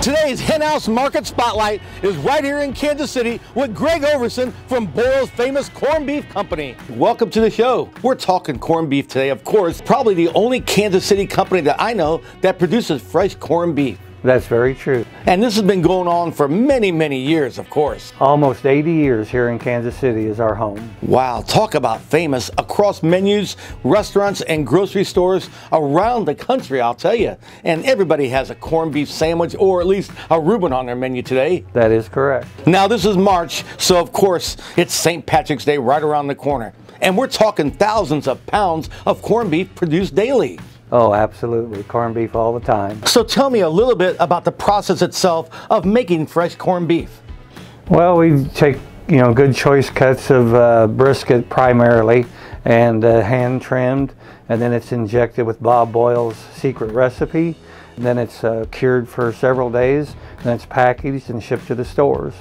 Today's Hen House Market Spotlight is right here in Kansas City with Gregg Ouverson from Boyle's famous corned beef company. Welcome to the show. We're talking corned beef today, of course, probably the only Kansas City company that I know that produces fresh corned beef. That's very true. And this has been going on for many, many years, of course. Almost 80 years here in Kansas City is our home. Wow, talk about famous across menus, restaurants, and grocery stores around the country, I'll tell you. And everybody has a corned beef sandwich or at least a Reuben on their menu today. That is correct. Now, this is March, so of course, it's St. Patrick's Day right around the corner. And we're talking thousands of pounds of corned beef produced daily. Oh, absolutely. Corned beef all the time. So tell me a little bit about the process itself of making fresh corned beef. Well, we take, you know, good choice cuts of uh, brisket primarily and uh, hand trimmed, and then it's injected with Bob Boyle's secret recipe. And Then it's uh, cured for several days, then it's packaged and shipped to the stores.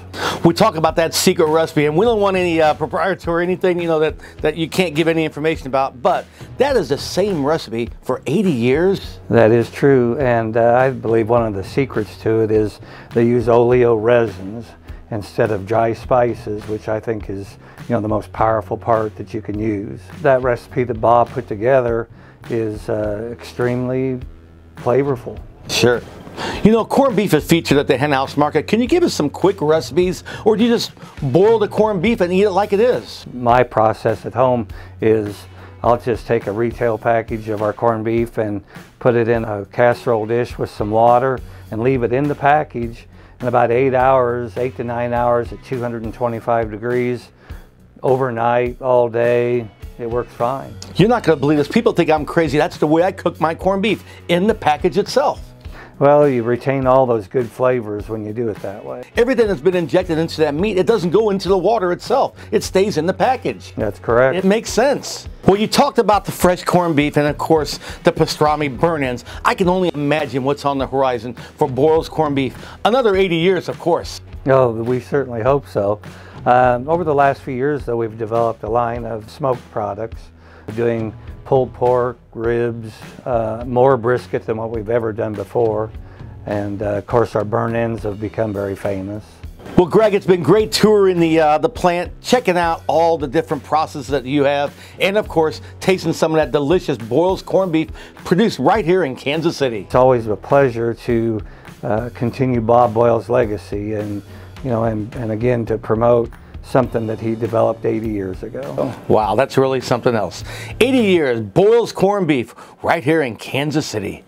We talk about that secret recipe, and we don't want any uh, proprietary anything, you know, that, that you can't give any information about, but that is the same recipe for 80 years. That is true, and uh, I believe one of the secrets to it is they use oleo resins instead of dry spices, which I think is, you know, the most powerful part that you can use. That recipe that Bob put together is uh, extremely flavorful. Sure. You know, corned beef is featured at the hen house market. Can you give us some quick recipes, or do you just boil the corned beef and eat it like it is? My process at home is I'll just take a retail package of our corned beef and put it in a casserole dish with some water and leave it in the package in about eight hours, eight to nine hours at 225 degrees overnight, all day, it works fine. You're not going to believe this. People think I'm crazy. That's the way I cook my corned beef in the package itself. Well, you retain all those good flavors when you do it that way. Everything that's been injected into that meat, it doesn't go into the water itself. It stays in the package. That's correct. It makes sense. Well, you talked about the fresh corned beef and, of course, the pastrami burnt ends. I can only imagine what's on the horizon for Boyle's corned beef. Another 80 years, of course. Oh, we certainly hope so. Um, over the last few years, though, we've developed a line of smoked products, doing pulled pork, ribs, uh, more brisket than what we've ever done before. And uh, of course, our burn ends have become very famous. Well, Gregg, it's been great touring the uh, the plant, checking out all the different processes that you have, and of course, tasting some of that delicious Boyle's corned beef produced right here in Kansas City. It's always a pleasure to uh, continue Bob Boyle's legacy, and you know, and, and again to promote something that he developed 80 years ago. Oh, wow, that's really something else. 80 years, Boyle's corned beef, right here in Kansas City.